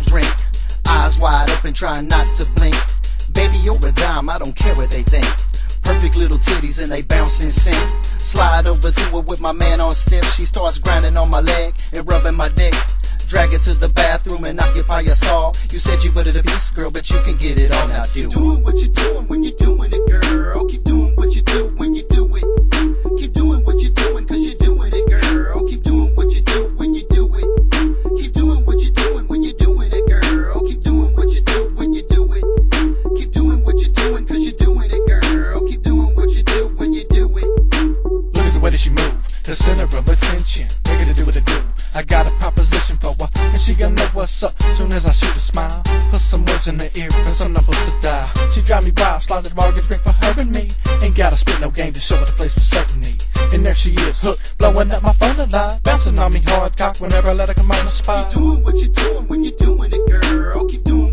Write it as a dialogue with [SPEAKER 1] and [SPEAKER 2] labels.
[SPEAKER 1] drink. Eyes wide open, trying not to blink. Baby, you're a dime, I don't care what they think. Perfect little titties and they bounce and sing. Slide over to her with my man on stiff. She starts grinding on my leg and rubbing my dick. Drag it to the bathroom and occupy your stall. You said you wanted a piece, girl, but you can get it all now, dude.
[SPEAKER 2] Doing what you're doing when you're doing
[SPEAKER 3] attention. Her to do what it do. I got a proposition for her, and she gonna know what's up. Soon as I shoot a smile, put some words in her ear, and some numbers to dial. She drive me wild, slide the bar, get drink for her and me. Ain't gotta spit no game to show her the place with certainty. And there she is, hooked, blowing up my phone a lot. bouncing on me hard cock whenever I let her come on the spot.
[SPEAKER 2] Keep doing what you're doing when you're doing it, girl. Keep doing.